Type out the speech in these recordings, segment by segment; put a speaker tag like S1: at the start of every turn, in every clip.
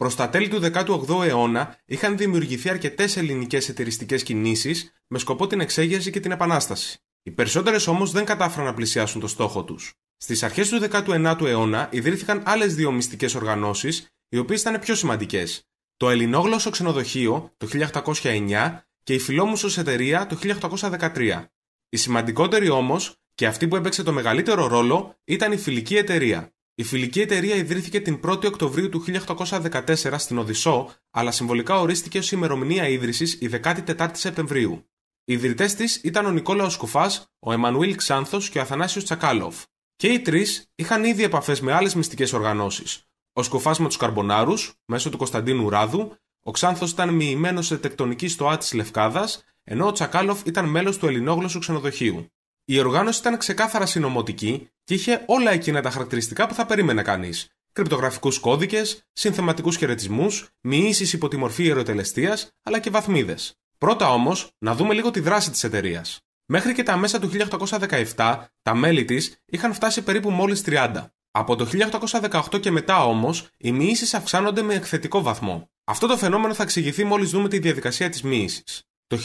S1: Προς τα τέλη του 18ου αιώνα είχαν δημιουργηθεί αρκετές ελληνικές εταιριστικές κινήσεις με σκοπό την εξέγερση και την επανάσταση. Οι περισσότερες όμως δεν κατάφεραν να πλησιάσουν το στόχο τους. Στις αρχές του 19ου αιώνα ιδρύθηκαν άλλες δύο μυστικές οργανώσεις, οι οποίες ήταν πιο σημαντικές. Το Ελληνόγλωσσο Ξενοδοχείο το 1809 και η Φιλόμουσος Εταιρεία το 1813. Η σημαντικότερη όμως και αυτή που έπαιξε το μεγαλύτερο ρόλο ήταν η Φιλική Εταιρεία. Η Φιλική Εταιρεία ιδρύθηκε την 1η Οκτωβρίου του 1814 στην Οδυσσό, αλλά συμβολικά ορίστηκε ως ημερομηνία ίδρυσης η 14η Σεπτεμβρίου. Οι ιδρυτές της ήταν ο Νικόλαος Σκουφά, ο Εμμανουήλ Ξάνθος και ο Αθανάσιος Τσακάλοφ. Και οι τρεις είχαν ήδη επαφές με άλλες μυστικές οργανώσεις. Ο Σκουφάς με τους Καρμπονάρους, μέσω του Κωνσταντίνου Ράδου, ο Ξάνθος ήταν μοιημένος σε τεκτονική στο της Λευκάδας, ενώ ο Τσακάλοφ ήταν μέλος του Ελληνόγλωσσου ξενοδοχείου. Η οργάνωση ήταν ξεκάθαρα συνωμοτική και είχε όλα εκείνα τα χαρακτηριστικά που θα περίμενε κανείς. Κρυπτογραφικούς κώδικες, συνθεματικούς χαιρετισμούς, μοιήσεις υπό τη μορφή ιεροτελεστίας, αλλά και βαθμίδες. Πρώτα όμως, να δούμε λίγο τη δράση της εταιρείας. Μέχρι και τα μέσα του 1817, τα μέλη της είχαν φτάσει περίπου μόλις 30. Από το 1818 και μετά όμως, οι μοιήσεις αυξάνονται με εκθετικό βαθμό. Αυτό το φαινόμενο θα εξηγηθεί μόλις δούμε τη διαδικασία της μοίηση. Το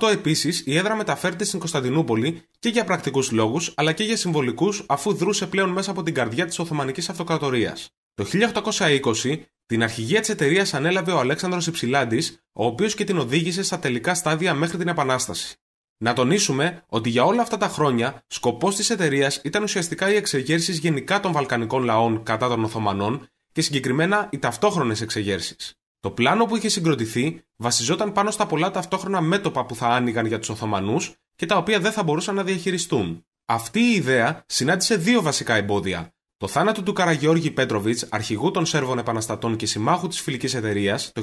S1: 1818 επίσης η έδρα μεταφέρεται στην Κωνσταντινούπολη και για πρακτικούς λόγους αλλά και για συμβολικούς αφού δρούσε πλέον μέσα από την καρδιά της Οθωμανικής Αυτοκρατορίας. Το 1820 την αρχηγία της εταιρείας ανέλαβε ο Αλέξανδρος Υψηλάντης, ο οποίος και την οδήγησε στα τελικά στάδια μέχρι την Επανάσταση. Να τονίσουμε ότι για όλα αυτά τα χρόνια σκοπός της εταιρείας ήταν ουσιαστικά οι εξεγέρσεις γενικά των Βαλκανικών λαών κατά των Οθωμανών και συγκεκριμένα οι ταυτόχρονες εξεγέρσεις. Το πλάνο που είχε συγκροτηθεί βασιζόταν πάνω στα πολλά ταυτόχρονα μέτωπα που θα άνοιγαν για τους Οθωμανούς και τα οποία δεν θα μπορούσαν να διαχειριστούν. Αυτή η ιδέα συνάντησε δύο βασικά εμπόδια. Το θάνατο του Καραγιώργη Πέτροβιτς, αρχηγού των Σέρβων Επαναστατών και συμμάχου της Φιλικής Εταιρείας το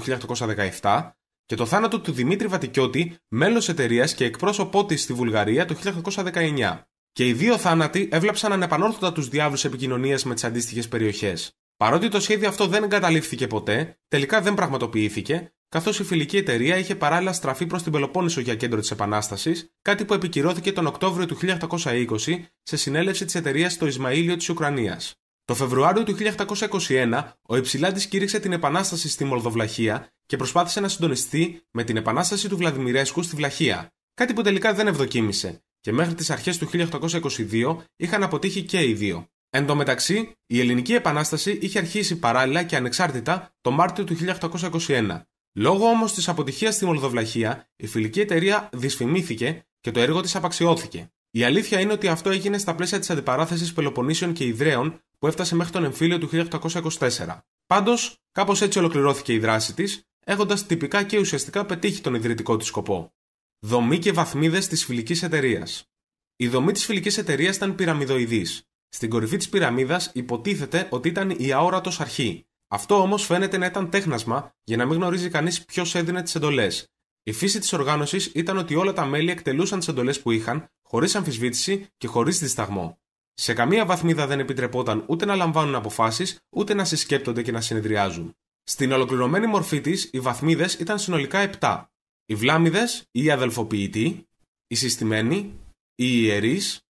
S1: 1817, και το θάνατο του Δημήτρη Βατικιώτη, μέλος εταιρείας και εκπρόσωπό της στη Βουλγαρία το 1819. Και οι δύο θάνατοι έβλαψαν ανεπανόρθωτα τους διάβλους επικοινωνίας με τις αντίστοιχες περιοχές. Παρότι το σχέδιο αυτό δεν εγκαταλείφθηκε ποτέ, τελικά δεν πραγματοποιήθηκε, καθώς η φιλική εταιρεία είχε παράλληλα στραφεί προς την Πελοπόννησο για κέντρο της Επανάστασης, κάτι που επικυρώθηκε τον Οκτώβριο του 1820 σε συνέλευση της εταιρείας στο Ισμαήλιο της Ουκρανίας. Το Φεβρουάριο του 1821, ο Υψηλάντης κήρυξε την Επανάσταση στη Μολδοβλαχία και προσπάθησε να συντονιστεί με την Επανάσταση του Βλαδιμιρέσκου στη Βλαχία, κάτι που τελικά δεν ευδοκίμησε, και μέχρι τις αρχές του 1822 είχαν αποτύχει και οι δύο. Εν τω μεταξύ, η Ελληνική Επανάσταση είχε αρχίσει παράλληλα και ανεξάρτητα το Μάρτιο του 1821. Λόγω όμως της αποτυχίας στη Μολδοβλαχία, η φιλική εταιρεία δυσφημήθηκε και το έργο της απαξιώθηκε. Η αλήθεια είναι ότι αυτό έγινε στα πλαίσια της αντιπαράθεσης Πελοποννήσεων και Ιδραίων που έφτασε μέχρι τον εμφύλιο του 1824. Πάντως, κάπως έτσι ολοκληρώθηκε η δράση της, έχοντας τυπικά και ουσιαστικά πετύχει τον ιδρυτικό της σκοπό. Δομή και βαθμίδες της φιλικής εταιρείας. Η δομή της φιλικής εταιρείας ήταν πυραμιδοειδής. Στην κορυφή της πυραμίδας υποτίθεται ότι ήταν η αόρατος αρχή. Αυτό όμως φαίνεται να ήταν τέχνασμα για να μην γνωρίζει κανείς ποιος έδινε τις εντολές. Η φύση της οργάνωσης ήταν ότι όλα τα μέλη εκτελούσαν τις εντολές που είχαν, χωρίς αμφισβήτηση και χωρίς δισταγμό. Σε καμία βαθμίδα δεν επιτρεπόταν ούτε να λαμβάνουν αποφάσεις, ούτε να συσκέπτονται και να συνεδριάζουν. Στην ολοκληρωμένη μορφή της, οι βαθμίδες ήταν συνολικά 7. Οι βλάμιδες ή οι αδελφοποιητοί, οι συστημένοι, οι ιερείς,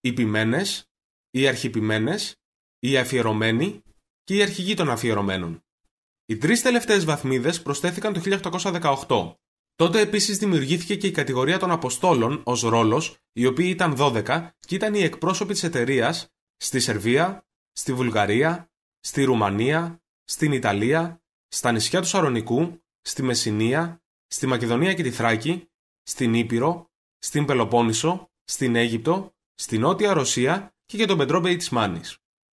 S1: οι ποιμένες, οι αρχιπημένες, οι αφιερωμένοι και οι αρχηγοί των αφιερωμένων. Οι τρεις τελευταίες βαθμίδες προσθέθηκαν το 1818. Τότε επίσης δημιουργήθηκε και η κατηγορία των Αποστόλων ως ρόλος, οι οποίοι ήταν 12 και ήταν οι εκπρόσωποι της εταιρείας στη Σερβία, στη Βουλγαρία, στη Ρουμανία, στην Ιταλία, στα νησιά του Σαρονικού, στη Μεσσηνία, στη Μακεδονία και τη Θράκη, στην Ήπειρο, στην Πελοπόννησο, στην Αίγυπτο, στη Νότια Ρωσία και για τον Πετρόμπεη στη Μάνη.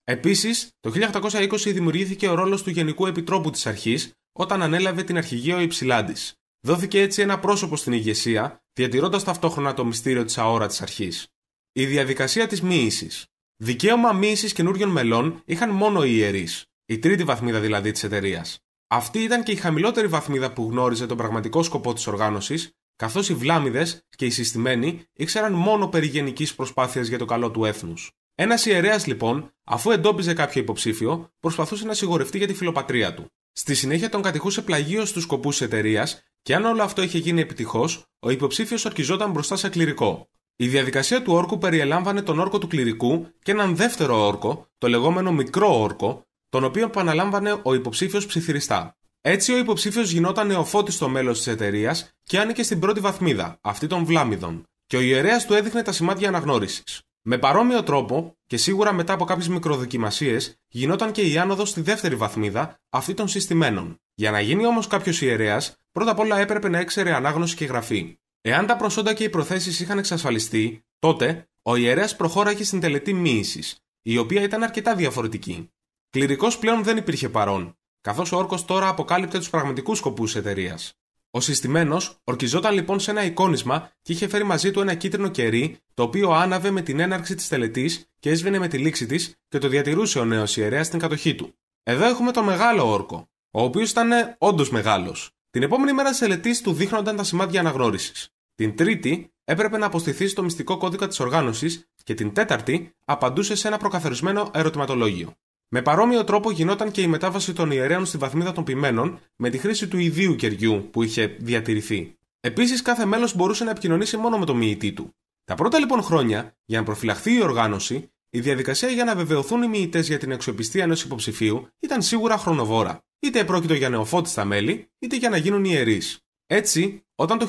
S1: Επίσης, το 1820 δημιουργήθηκε ο ρόλος του Γενικού Επιτρόπου της Αρχής όταν ανέλαβε την αρχηγία ο Υψηλάντης. Δόθηκε έτσι ένα πρόσωπο στην ηγεσία, διατηρώντας ταυτόχρονα το μυστήριο της αόρατης αρχής. Η διαδικασία της μοίηση. Δικαίωμα μοίηση καινούριων μελών είχαν μόνο οι ιερείς, η τρίτη βαθμίδα δηλαδή της εταιρείας. Αυτή ήταν και η χαμηλότερη βαθμίδα που γνώριζε τον πραγματικό σκοπό της οργάνωσης, καθώς οι βλάμιδες και οι συστημένοι ήξεραν μόνο περί γενικής προσπάθειας για το καλό του έθνους. Ένας ιερέας λοιπόν, αφού εντόπιζε κάποιο υποψήφιο, προσπαθούσε να σιγορευτεί για τη φιλοπατρία του. Στη συνέχεια τον κατηχούσε πλαγίως στους σκοπούς τη εταιρείας και αν όλο αυτό είχε γίνει επιτυχώς, ο υποψήφιος ορκιζόταν μπροστά σε κληρικό. Η διαδικασία του όρκου περιελάμβανε τον όρκο του κληρικού και έναν δεύτερο όρκο, το λεγόμενο μικρό όρκο, τον οποίο επαναλάμβανε ο υποψήφιος ψιθυριστά. Έτσι, ο υποψήφιος γινόταν νεοφώτιστο μέλος της εταιρείας και άνοιγε στην πρώτη βαθμίδα, αυτή των Βλάμιδων, και ο ιερέας του έδειχνε τα σημάδια αναγνώρισης. Με παρόμοιο τρόπο, και σίγουρα μετά από κάποιες μικροδοκιμασίες, γινόταν και η άνοδος στη δεύτερη βαθμίδα, αυτή των συστημένων. Για να γίνει όμως κάποιος ιερέας, πρώτα απ' όλα έπρεπε να έξερε ανάγνωση και γραφή. Εάν τα προσόντα και οι προθέσεις είχαν εξασφαλιστεί, τότε ο ιερέας προχώραγε στην τελετή μοίησης, η οποία ήταν αρκετά διαφορετική. Κληρικός πλέον δεν υπήρχε παρόν, καθώς ο όρκος τώρα αποκάλυπτε τους πραγματικούς σκοπούς της εταιρείας. Ο συστημένος ορκιζόταν λοιπόν σε ένα εικόνισμα και είχε φέρει μαζί του ένα κίτρινο κερί, το οποίο άναβε με την έναρξη της τελετής και έσβηνε με τη λήξη της και το διατηρούσε ο νέος ιερέας στην κατοχή του. Εδώ έχουμε το μεγάλο όρκο, ο οποίος ήταν όντως μεγάλος. Την επόμενη μέρα της τελετής του δείχνονταν τα σημάδια αναγνώρισης. Την Τρίτη έπρεπε να αποστηθεί στο μυστικό κώδικα της οργάνωσης και την Τέταρτη απαντούσε σε ένα προκαθορισμένο ερωτηματολόγιο. Με παρόμοιο τρόπο γινόταν και η μετάβαση των ιερέων στη βαθμίδα των ποιμένων με τη χρήση του ιδίου κεριού που είχε διατηρηθεί. Επίσης, κάθε μέλος μπορούσε να επικοινωνήσει μόνο με το μοιητή του. Τα πρώτα λοιπόν χρόνια, για να προφυλαχθεί η οργάνωση, η διαδικασία για να βεβαιωθούν οι μοιητέ για την αξιοπιστία ενός υποψηφίου ήταν σίγουρα χρονοβόρα, είτε πρόκειτο για νεοφώτιστα μέλη, είτε για να γίνουν ιερείς. Έτσι, όταν το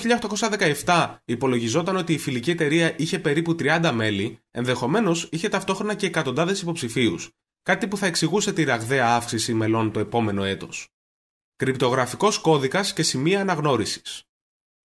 S1: 1817 υπολογιζόταν ότι η φιλική εταιρεία είχε περίπου 30 μέλη, ενδεχομένως είχε ταυτόχρονα και εκατοντάδες υποψηφίους, κάτι που θα εξηγούσε τη ραγδαία αύξηση μελών το επόμενο έτος. Κρυπτογραφικός κώδικας και σημεία αναγνώρισης.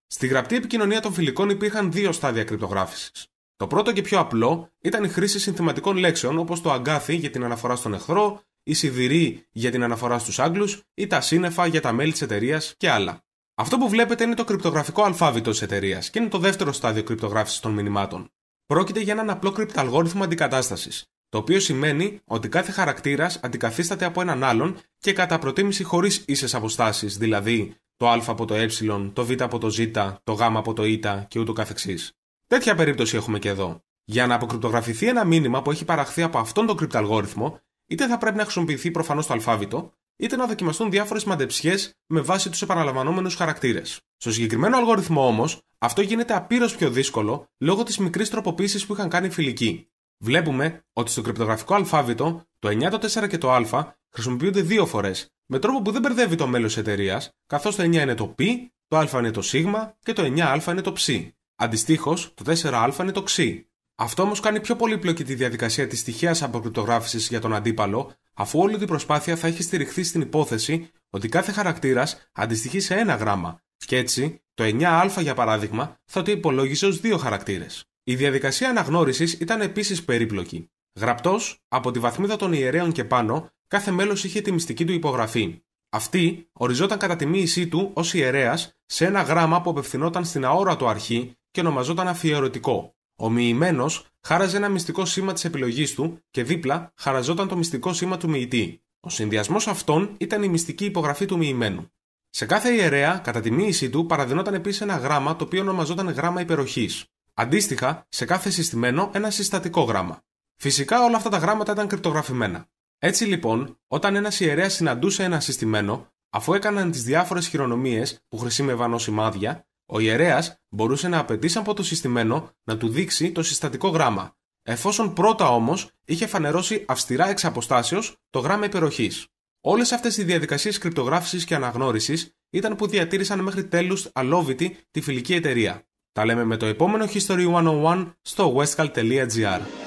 S1: Στη γραπτή επικοινωνία των φιλικών υπήρχαν δύο στάδια κρυπτογράφησης. Το πρώτο και πιο απλό ήταν η χρήση συνθηματικών λέξεων όπως το αγκάθι για την αναφορά στον εχθρό, η σιδηρή για την αναφορά στους Άγγλους ή τα σύννεφα για τα μέλη της εταιρείας και άλλα. Αυτό που βλέπετε είναι το κρυπτογραφικό αλφάβητο της εταιρείας και είναι το δεύτερο στάδιο κρυπτογράφησης των μηνυμάτων. Πρόκειται για έναν απλό κρυπταλγόριθμο αντικατάστασης, το οποίο σημαίνει ότι κάθε χαρακτήρας αντικαθίσταται από έναν άλλον και κατά προτίμηση χωρίς ίσες αποστάσεις, δηλαδή το α από το ε, το β από το ζ, το γ από το ι και ούτω καθεξής. Τέτοια περίπτωση έχουμε και εδώ. Για να αποκρυπτογραφηθεί ένα μήνυμα που έχει παραχθεί από αυτόν τον κρυπταλγόριθμο, είτε θα πρέπει να χρησιμοποιηθεί προφανώς το αλφάβητο, είτε να δοκιμαστούν διάφορες μαντεψιές με βάση τους επαναλαμβανόμενους χαρακτήρες. Στο συγκεκριμένο αλγόριθμο όμως, αυτό γίνεται απείρως πιο δύσκολο λόγω της μικρής τροποποίησης που είχαν κάνει οι φιλικοί. Βλέπουμε ότι στο κρυπτογραφικό αλφάβητο το 9, το 4 και το α χρησιμοποιούνται δύο φορές, με τρόπο που δεν μπερδεύει το μέλος εταιρείας, καθώς το 9 είναι το π, το α είναι το σ και το 9α είναι το ψ. Αντιστοίχως, το 4α είναι το ξ. Αυτό όμως κάνει πιο πολύπλοκη τη διαδικασία της τυχαία αποκρυπτογράφησης για τον αντίπαλο, αφού όλη την προσπάθεια θα έχει στηριχθεί στην υπόθεση ότι κάθε χαρακτήρας αντιστοιχεί σε ένα γράμμα, και έτσι το 9α για παράδειγμα θα το υπολόγισε ως δύο χαρακτήρες. Η διαδικασία αναγνώρισης ήταν επίσης περίπλοκη. Γραπτός, από τη βαθμίδα των ιερέων και πάνω, κάθε μέλος είχε τη μυστική του υπογραφή. Αυτή οριζόταν κατά τη μοίησή του ως ιερέας σε ένα γράμμα που απευθυνόταν στην αόρατο αρχή και ονομαζόταν αφιερωτικό. Ο μοιημένος χάραζε ένα μυστικό σήμα της επιλογής του και δίπλα χαραζόταν το μυστικό σήμα του μοιητή. Ο συνδυασμός αυτών ήταν η μυστική υπογραφή του μοιημένου. Σε κάθε ιερέα, κατά τη μοίησή του, παραδεινόταν επίσης ένα γράμμα το οποίο ονομαζόταν γράμμα υπεροχής. Αντίστοιχα, σε κάθε συστημένο ένα συστατικό γράμμα. Φυσικά όλα αυτά τα γράμματα ήταν κρυπτογραφημένα. Έτσι λοιπόν, όταν ένας ιερέας συναντούσε ένα συστημένο, αφού έκαναν τις διάφορες χειρονομίες που χρησιμεύαν ως σημάδια, ο ιερέας μπορούσε να απαιτήσει από το συστημένο να του δείξει το συστατικό γράμμα, εφόσον πρώτα όμως είχε φανερώσει αυστηρά εξ αποστάσεως το γράμμα υπεροχής. Όλες αυτές οι διαδικασίες κρυπτογράφησης και αναγνώρισης ήταν που διατήρησαν μέχρι τέλους αλόβητη τη φιλική εταιρεία. Τα λέμε με το επόμενο History 101 στο westcal.gr.